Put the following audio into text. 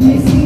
This